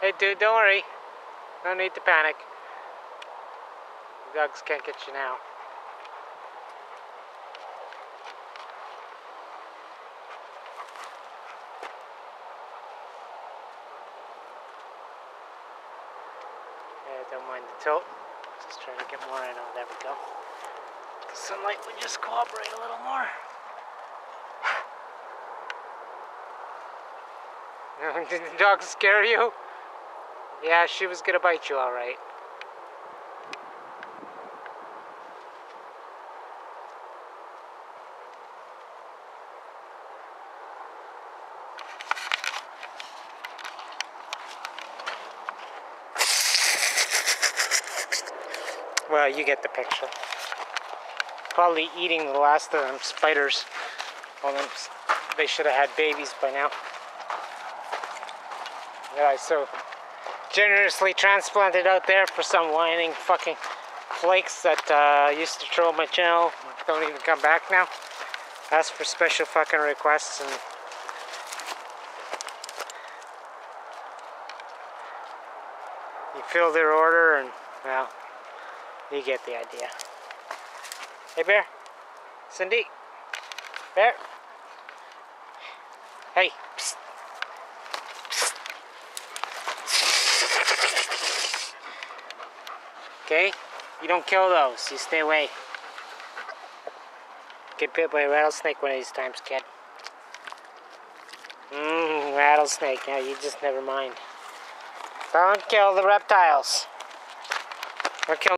Hey, dude, don't worry. No need to panic. The dogs can't get you now. Yeah, don't mind the tilt. Just trying to get more in. Oh, there we go. The sunlight would just cooperate a little more. Did the dog scare you? Yeah, she was gonna bite you alright. Well, you get the picture. Probably eating the last of them spiders. Well, they should have had babies by now. I so generously transplanted out there for some whining fucking flakes that uh, used to troll my channel. Don't even come back now. Ask for special fucking requests and you fill their order and well you get the idea. Hey, Bear. Cindy. Bear. Hey. Psst. Okay? You don't kill those. You stay away. Get bit by a rattlesnake one of these times, kid. Mmm, rattlesnake. Now you just never mind. Don't kill the reptiles. Or kill